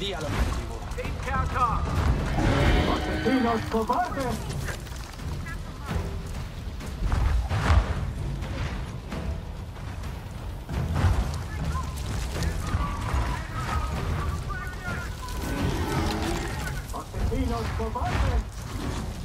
Perdí al objetivo. ¡Asesinos cobardes! ¡Asesinos cobardes!